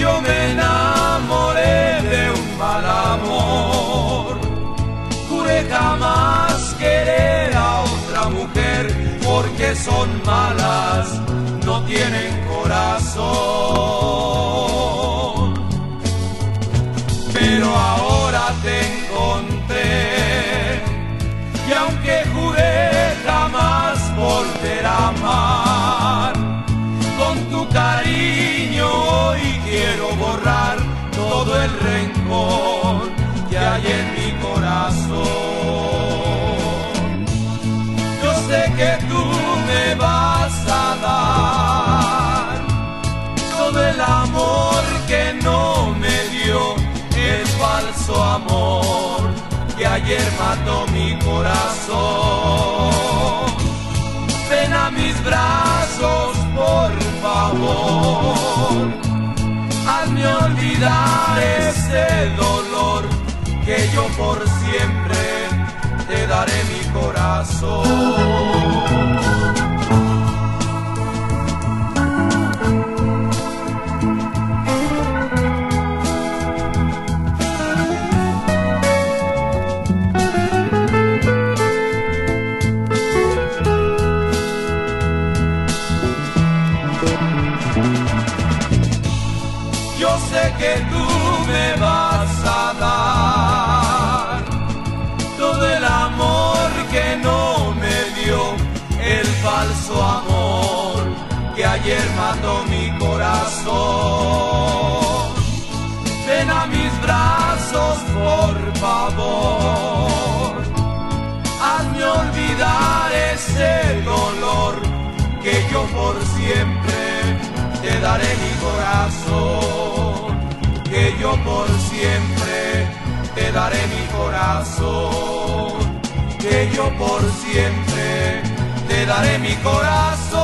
Yo me enamoré de un mal amor. Juré jamás querer a otra mujer porque son malas, no tienen corazón. Pero ahora te encontré y aunque juré sé que tú me vas a dar todo el amor que no me dio el falso amor que ayer mató mi corazón. Ven a mis brazos, por favor, hazme olvidar ese dolor que yo por siempre te daré mi corazón. Yo sé que tú me vas a dar todo el amor que no me dio el falso amor que ayer mató mi corazón. Ven a mis brazos, por favor, hazme olvidar ese dolor que yo por siempre te daré mi corazón, que yo por siempre te daré mi corazón, que yo por siempre te daré mi corazón.